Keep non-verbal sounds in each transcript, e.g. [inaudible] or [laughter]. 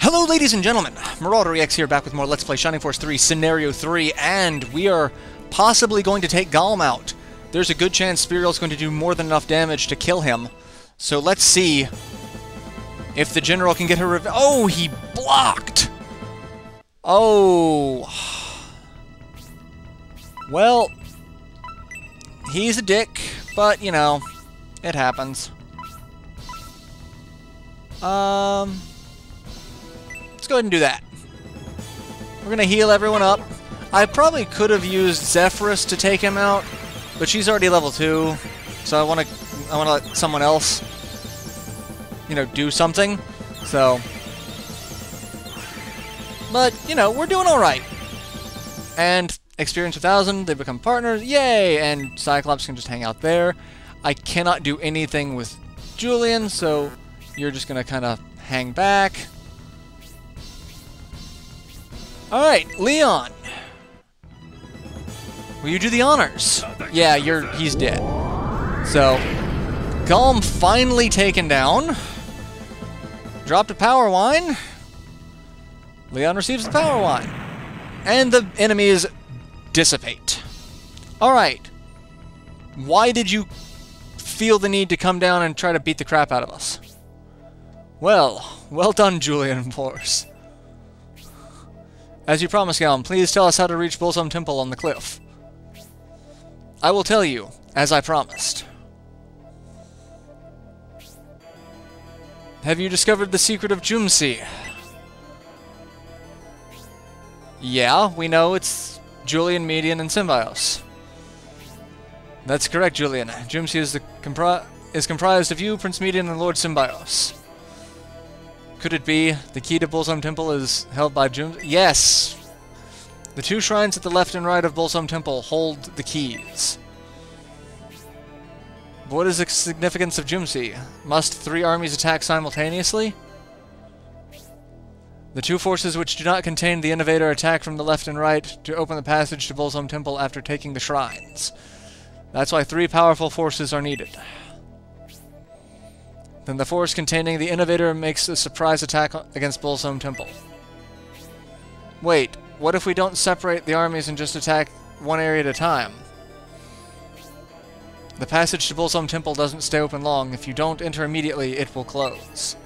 Hello, ladies and gentlemen. Marauder EX here, back with more Let's Play Shining Force 3 Scenario 3, and we are possibly going to take Galm out. There's a good chance Spiriel's going to do more than enough damage to kill him. So let's see if the General can get her Oh, he blocked! Oh... Well... He's a dick, but, you know, it happens. Um... Let's go ahead and do that. We're gonna heal everyone up. I probably could have used Zephyrus to take him out, but she's already level 2, so I want to I want to let someone else, you know, do something. So, but you know, we're doing all right. And experience 1000, they become partners, yay! And Cyclops can just hang out there. I cannot do anything with Julian, so you're just gonna kind of hang back. Alright, Leon. Will you do the honors? Yeah, you're he's dead. So, Galm finally taken down. Dropped a power wine. Leon receives the power wine. And the enemies dissipate. Alright. Why did you feel the need to come down and try to beat the crap out of us? Well, well done, Julian Force. As you promised, Galm, please tell us how to reach Bolzome Temple on the cliff. I will tell you, as I promised. Have you discovered the secret of Jumsi? Yeah, we know it's Julian, Medion, and Synbios. That's correct, Julian. Jumsi is, the compri is comprised of you, Prince Medion, and Lord Synbios. Could it be the key to Bolzome Temple is held by Jum? Yes! The two shrines at the left and right of Bolzome Temple hold the keys. But what is the significance of Jumsi? Must three armies attack simultaneously? The two forces which do not contain the Innovator attack from the left and right to open the passage to Bolzome Temple after taking the shrines. That's why three powerful forces are needed. Then the force containing the Innovator makes a surprise attack against Bolzome Temple. Wait, what if we don't separate the armies and just attack one area at a time? The passage to Bolzome Temple doesn't stay open long. If you don't enter immediately, it will close.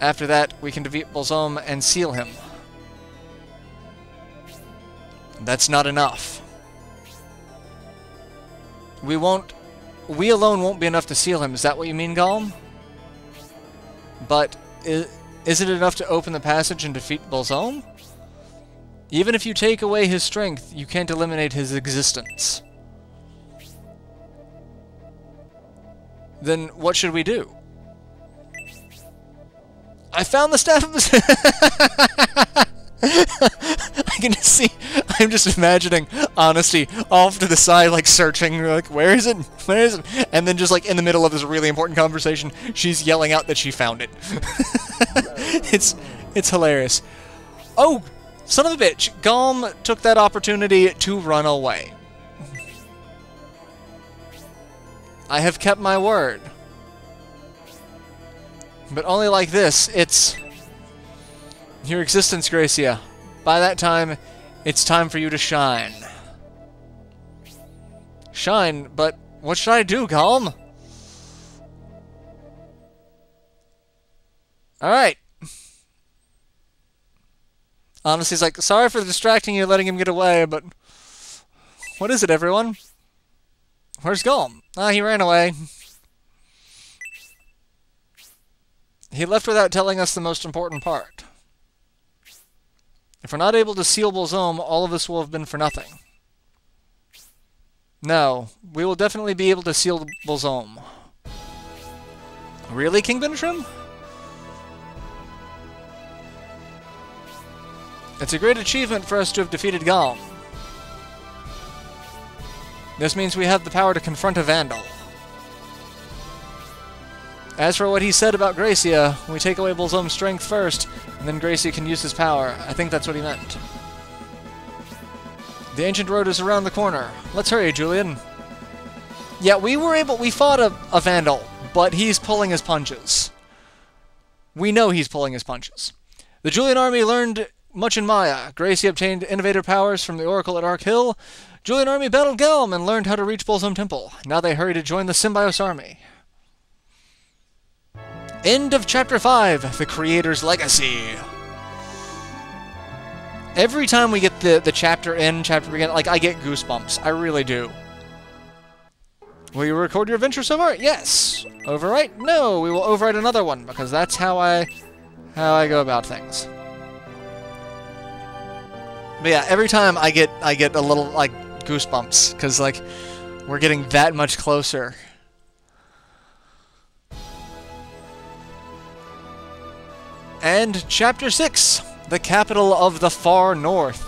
After that, we can defeat Bolzome and seal him. That's not enough. We won't we alone won't be enough to seal him. Is that what you mean, Galm? But is, is it enough to open the passage and defeat Bolzome? Even if you take away his strength, you can't eliminate his existence. Then what should we do? I found the staff of [laughs] I can just see, [laughs] I'm just imagining Honesty off to the side, like searching, like, where is it? Where is it? And then just like in the middle of this really important conversation, she's yelling out that she found it. [laughs] it's, it's hilarious. Oh, son of a bitch, Galm took that opportunity to run away. I have kept my word. But only like this, it's... Your existence, Gracia. By that time, it's time for you to shine. Shine, but what should I do, Galm? Alright. Honestly, he's like, sorry for distracting you, letting him get away, but... What is it, everyone? Where's Galm? Ah, he ran away. He left without telling us the most important part. If we're not able to seal Bolzome, all of this will have been for nothing. No, we will definitely be able to seal Bolzome. Really, King Benishrim? It's a great achievement for us to have defeated Galm. This means we have the power to confront a Vandal. As for what he said about Gracia, we take away Bolzome's strength first, and then Gracia can use his power. I think that's what he meant. The ancient road is around the corner. Let's hurry, Julian. Yeah, we were able... We fought a, a Vandal, but he's pulling his punches. We know he's pulling his punches. The Julian army learned much in Maya. Gracia obtained innovator powers from the Oracle at Ark Hill. Julian army battled Galm and learned how to reach home temple. Now they hurry to join the Synbios army. End of Chapter 5, The Creator's Legacy. Every time we get the, the chapter in, chapter begin, like, I get goosebumps. I really do. Will you record your adventure so far? Yes. Overwrite? No, we will overwrite another one, because that's how I how I go about things. But yeah, every time I get I get a little like goosebumps because like we're getting that much closer. And chapter 6, the capital of the far north.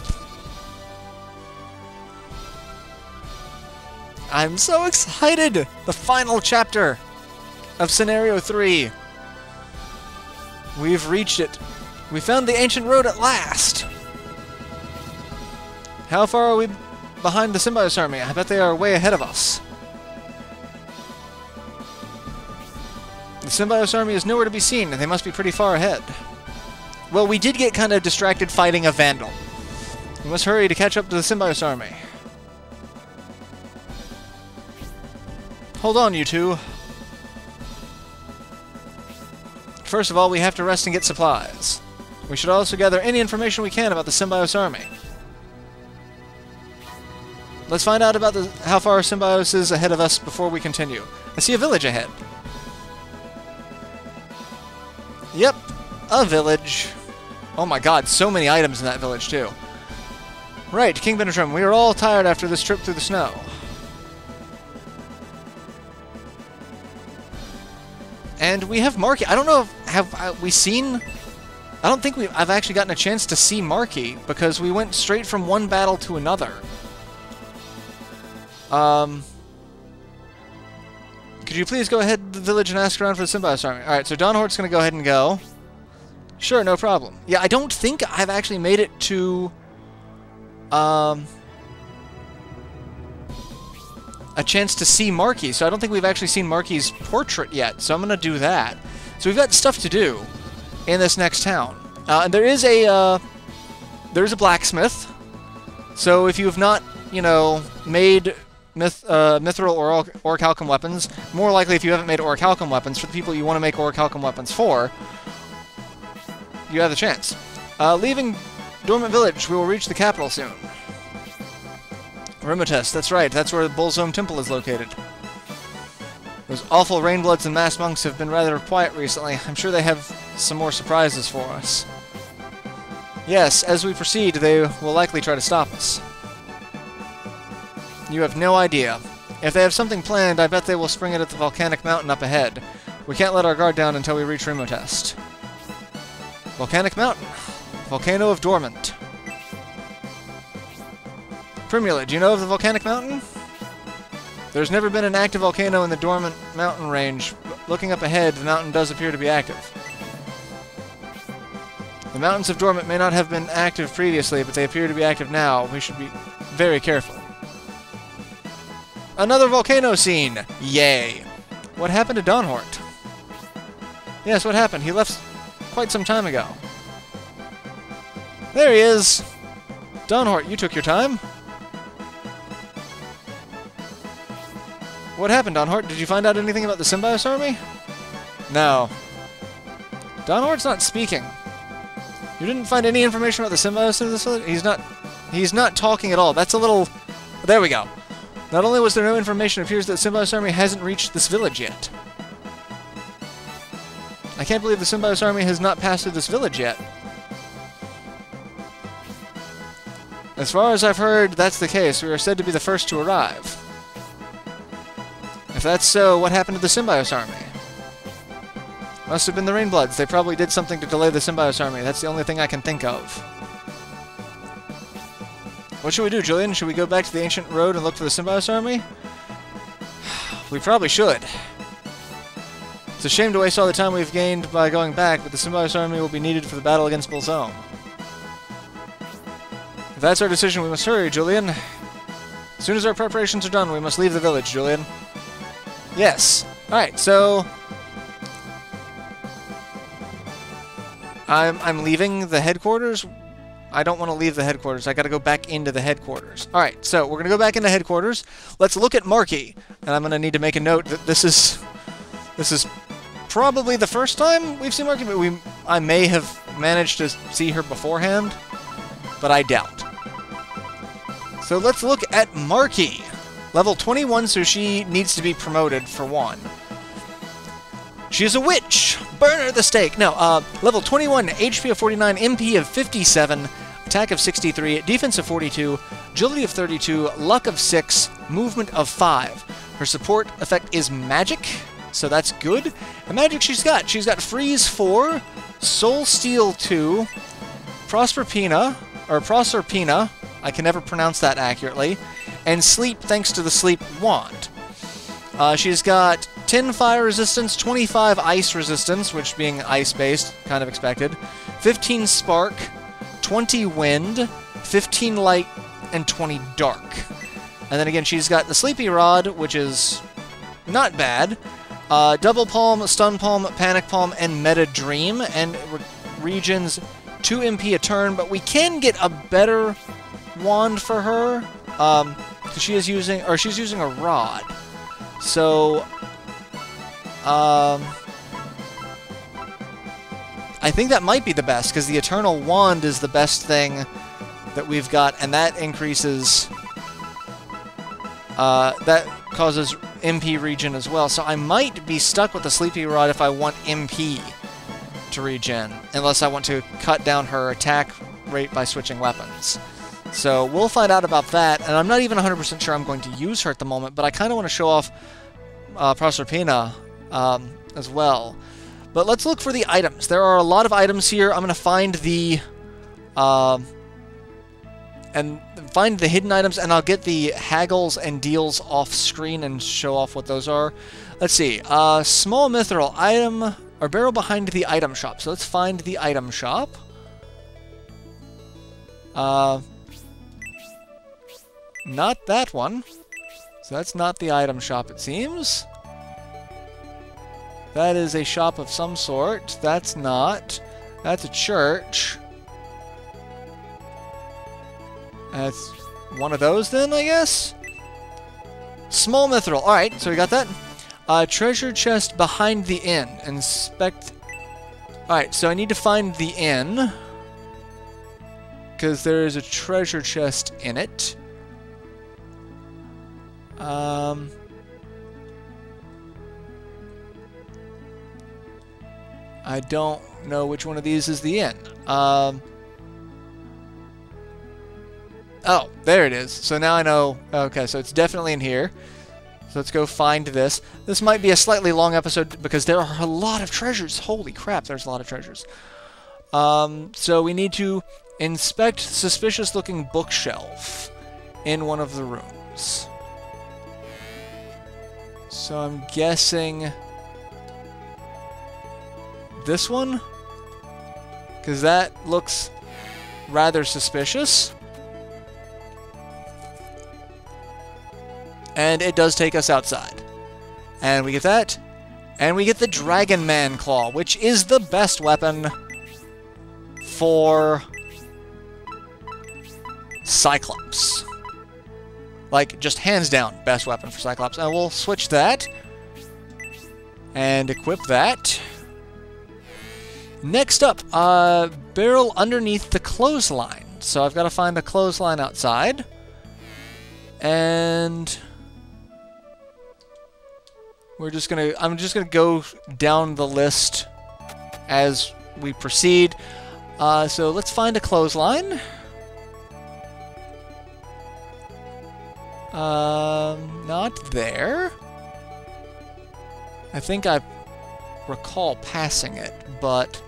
I'm so excited! The final chapter of scenario 3. We've reached it. We found the ancient road at last. How far are we behind the Synbios army? I bet they are way ahead of us. Synbios army is nowhere to be seen, and they must be pretty far ahead. Well, we did get kind of distracted fighting a Vandal. We must hurry to catch up to the Synbios army. Hold on, you two. First of all, we have to rest and get supplies. We should also gather any information we can about the Synbios army. Let's find out about the, how far Synbios is ahead of us before we continue. I see a village ahead. Yep, a village. Oh my god, so many items in that village too. Right, King Benetrim, we are all tired after this trip through the snow. And we have Marky. I don't know if have uh, we seen. I don't think we. I've actually gotten a chance to see Marky because we went straight from one battle to another. Um. Could you please go ahead village and ask around for the Synbios army? Alright, so Dawnhort's gonna go ahead and go. Sure, no problem. Yeah, I don't think I've actually made it to... Um a chance to see Marky, so I don't think we've actually seen Marky's portrait yet, so I'm going to do that. So we've got stuff to do in this next town. Uh, and there is a, uh, there's a blacksmith, so if you have not, you know, made myth, uh, mithril or orichalcum weapons, more likely if you haven't made orichalcum weapons, for the people you want to make orichalcum weapons for, you have the chance. Uh, leaving Dormant Village, we will reach the capital soon. Rimuttest, that's right, that's where the Bolzome Temple is located. Those awful Rainbloods and Masked Monks have been rather quiet recently. I'm sure they have some more surprises for us. Yes, as we proceed, they will likely try to stop us. You have no idea. If they have something planned, I bet they will spring it at the volcanic mountain up ahead. We can't let our guard down until we reach Rimuttest. Volcanic Mountain. Volcano of Dormant. Primula, do you know of the volcanic mountain? There's never been an active volcano in the dormant mountain range. Looking up ahead, the mountain does appear to be active. The mountains of Dormant may not have been active previously, but they appear to be active now. We should be very careful. Another volcano scene! Yay! What happened to Dawnhort? Yes, what happened? He left quite some time ago. There he is! Dawnhort, you took your time. What happened, Dawnhort? Did you find out anything about the Synbios army? No. Dawnhort's not speaking. You didn't find any information about the Synbios in this? He's not... He's not talking at all. That's a little... There we go. Not only was there no information, it appears that Synbios army hasn't reached this village yet. I can't believe the Synbios army has not passed through this village yet. As far as I've heard, that's the case. We are said to be the first to arrive. If that's so, what happened to the Synbios army? Must have been the Rainbloods. They probably did something to delay the Synbios army. That's the only thing I can think of. What should we do, Julian? Should we go back to the ancient road and look for the Synbios army? [sighs] we probably should. It's a shame to waste all the time we've gained by going back, but the Synbios army will be needed for the battle against Bolzome. If that's our decision, we must hurry, Julian. As soon as our preparations are done, we must leave the village, Julian. Yes. Alright, so... I'm, I'm leaving the headquarters? I don't want to leave the headquarters. I got to go back into the headquarters. All right, so we're going to go back into headquarters. Let's look at Marky. And I'm going to need to make a note that this is this is probably the first time we've seen Marky, but we I may have managed to see her beforehand, but I doubt. So let's look at Marky. Level 21, so she needs to be promoted for one. She is a witch! Burn her the stake! No, uh, level 21, HP of 49, MP of 57, attack of 63, defense of 42, agility of 32, luck of 6, movement of 5. Her support effect is magic, so that's good. And magic she's got. She's got Freeze 4, Soul Steal 2, Prosperpina, or Proserpina, I can never pronounce that accurately, and Sleep thanks to the Sleep Wand. Uh, she's got 10 fire resistance, 25 ice resistance, which being ice-based, kind of expected, 15 spark, 20 wind, 15 light, and 20 dark. And then again, she's got the Sleepy Rod, which is not bad, uh, Double Palm, Stun Palm, Panic Palm, and Meta Dream, and re regions 2 MP a turn, but we can get a better wand for her, um, she is using, or she's using a rod. So, um, I think that might be the best, because the Eternal Wand is the best thing that we've got, and that increases, uh, that causes MP regen as well. So I might be stuck with the Sleepy Rod if I want MP to regen, unless I want to cut down her attack rate by switching weapons. So we'll find out about that, and I'm not even 100% sure I'm going to use her at the moment, but I kind of want to show off uh, Proserpina um, as well. But let's look for the items. There are a lot of items here. I'm going to find the... Uh, and find the hidden items, and I'll get the haggles and deals off screen and show off what those are. Let's see. Uh, small mithril item or barrel behind the item shop. So let's find the item shop. Uh, not that one. So that's not the item shop, it seems. That is a shop of some sort. That's not. That's a church. That's one of those then, I guess? Small mithril. Alright, so we got that. Uh, treasure chest behind the inn. Inspect... Alright, so I need to find the inn. Because there is a treasure chest in it. Um... I don't know which one of these is the inn. Um... Oh, there it is. So now I know. Okay, so it's definitely in here. So let's go find this. This might be a slightly long episode because there are a lot of treasures. Holy crap, there's a lot of treasures. Um, so we need to inspect suspicious-looking bookshelf in one of the rooms. So I'm guessing this one? Because that looks rather suspicious. And it does take us outside. And we get that. And we get the Dragon Man Claw, which is the best weapon for Cyclops. Like, just hands down, best weapon for Cyclops. And we'll switch that. And equip that. Next up, uh, barrel underneath the clothesline. So I've got to find the clothesline outside. And we're just gonna, I'm just gonna go down the list as we proceed. Uh, so let's find a clothesline. Um, not there. I think I recall passing it, but...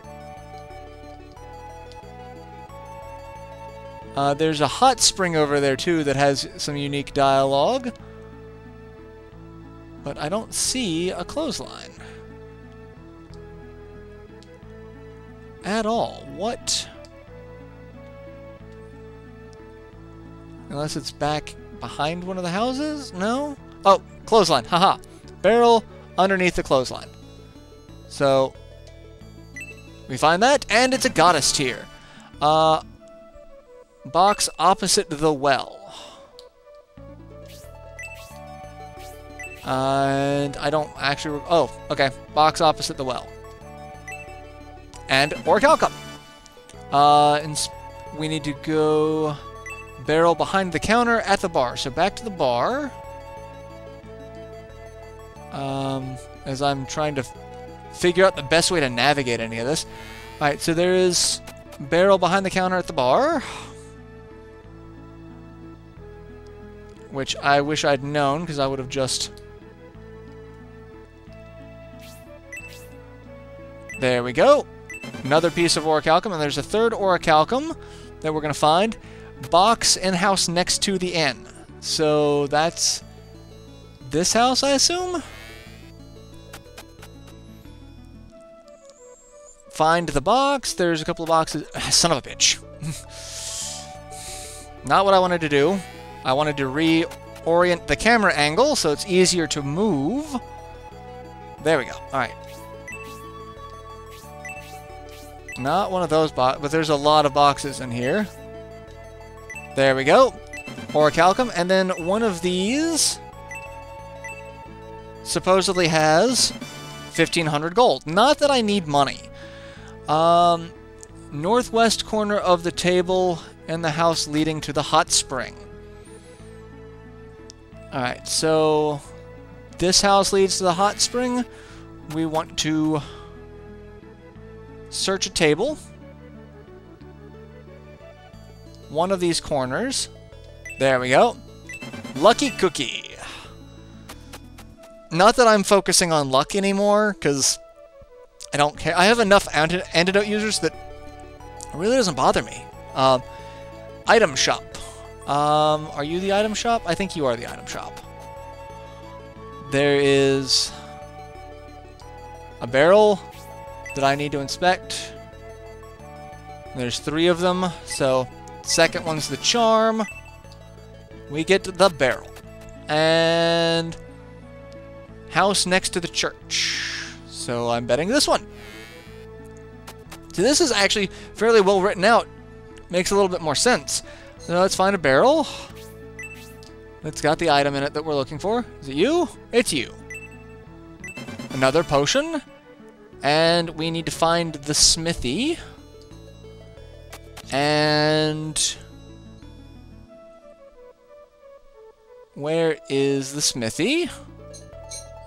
Uh, there's a hot spring over there, too, that has some unique dialogue. But I don't see a clothesline. At all. What? Unless it's back behind one of the houses? No? Oh, clothesline. Haha. Barrel underneath the clothesline. So, We find that, and it's a goddess tier. Uh, box opposite the well. And I don't actually... Oh, okay. Box opposite the well. And Orichalcum. Uh, and we need to go barrel behind the counter at the bar. So back to the bar. Um, as I'm trying to figure out the best way to navigate any of this. Alright, so there is barrel behind the counter at the bar. Which I wish I'd known, because I would have just... There we go. Another piece of orichalcum, and there's a third orichalcum that we're going to find. Box and house next to the inn. So that's this house, I assume? Find the box. There's a couple of boxes. [laughs] Son of a bitch. [laughs] Not what I wanted to do. I wanted to reorient the camera angle so it's easier to move. There we go. Alright. Not one of those boxes, but there's a lot of boxes in here. There we go. Orichalcum. And then one of these supposedly has 1500 gold. Not that I need money. Um, northwest corner of the table and the house leading to the hot spring. Alright, so this house leads to the hot spring. We want to search a table. One of these corners. There we go. Lucky Cookie. Not that I'm focusing on luck anymore, because I don't care. I have enough antidote users that it really doesn't bother me. Um, item shop. Um, are you the item shop? I think you are the item shop. There is a barrel that I need to inspect. There's three of them, so second one's the charm. We get the barrel. And house next to the church. So I'm betting this one. So this is actually fairly well written out. Makes a little bit more sense. So let's find a barrel. It's got the item in it that we're looking for. Is it you? It's you. Another potion. And we need to find the smithy. And... Where is the smithy?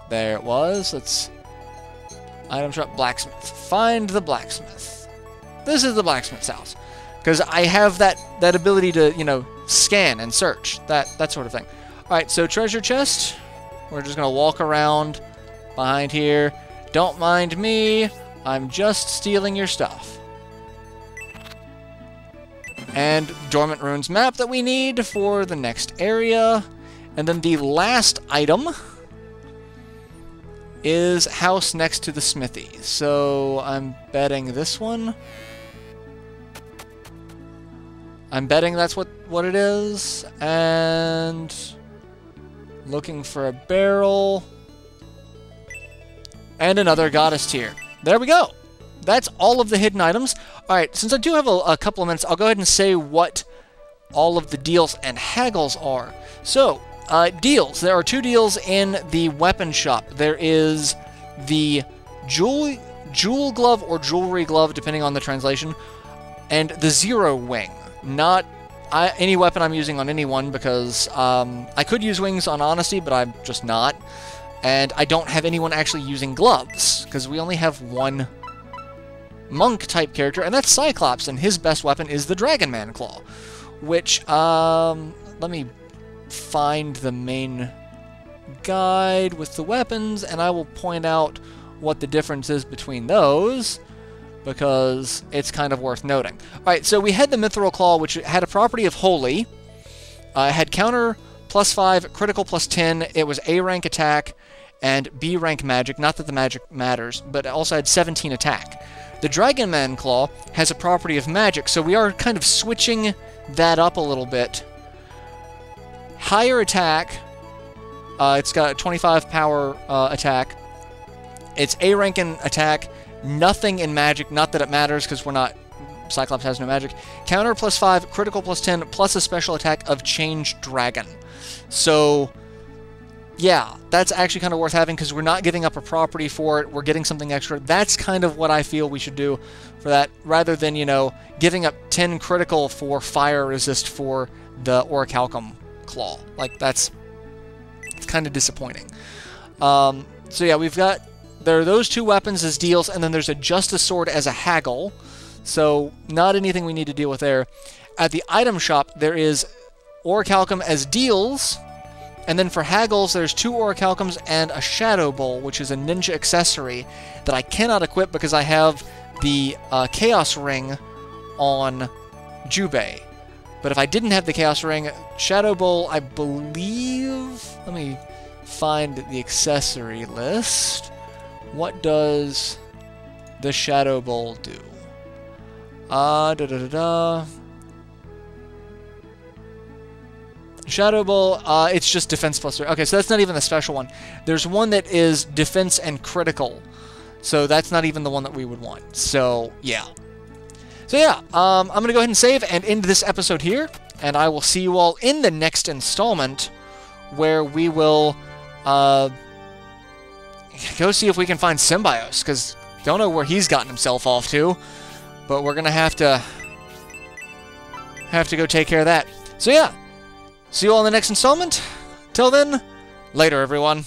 There it was. Let's Item shop, blacksmith. Find the blacksmith. This is the blacksmith's house. Because I have that, that ability to, you know, scan and search. That, that sort of thing. Alright, so treasure chest. We're just to walk around behind here. Don't mind me. I'm just stealing your stuff. And Dormant runes map that we need for the next area. And then the last item is house next to the smithy. So I'm betting this one. I'm betting that's what, what it is. And looking for a barrel. And another goddess tier. There we go. That's all of the hidden items. Alright, since I do have a, a couple of minutes, I'll go ahead and say what all of the deals and haggles are. So, uh, deals. There are two deals in the weapon shop. There is the jewel, jewel glove or jewelry glove, depending on the translation, and the zero wing. Not I, any weapon I'm using on anyone because um, I could use wings on Honesty, but I'm just not. And I don't have anyone actually using gloves because we only have one monk type character, and that's Cyclops, and his best weapon is the Dragon Man Claw. Which, um, let me find the main guide with the weapons, and I will point out what the difference is between those, because it's kind of worth noting. Alright, so we had the Mithril Claw, which had a property of Holy. Uh, had counter plus 5, critical plus 10. It was A rank attack and B rank magic. Not that the magic matters, but it also had 17 attack. The Dragon Man Claw has a property of magic, so we are kind of switching that up a little bit higher attack. Uh, it's got 25 power uh, attack. It's A rank in attack Nothing in magic, not that it matters because we're not. Cyclops has no magic. Counter plus 5, critical plus 10, plus a special attack of Change Dragon. So, yeah, that's actually kind of worth having because we're not giving up a property for it. We're getting something extra. That's kind of what I feel we should do for that rather than, you know, giving up 10 critical for fire resist for the Orichalcum Claw. Like, that's it's kind of disappointing. Um, so yeah, we've got there are those two weapons as deals, and then there's a Justice Sword as a haggle. So not anything we need to deal with there. At the item shop, there is Orichalcum as deals, and then for haggles, there's two Orichalcums and a Shadow Bowl, which is a ninja accessory that I cannot equip because I have the uh, Chaos Ring on Jubei. But if I didn't have the Chaos Ring, Shadow Bowl, I believe... Let me find the accessory list. What does the Shadow Ball do? Uh, da da da da. Shadow Ball, uh, it's just defense plus three. Okay, so that's not even the special one. There's one that is defense and critical. So that's not even the one that we would want. So, yeah. So yeah, um, I'm going to go ahead and save and end this episode here. And I will see you all in the next installment where we will uh, go see if we can find Synbios. Because don't know where he's gotten himself off to. But we're going to have to have to go take care of that. So yeah, see you all in the next installment. Till then, later everyone.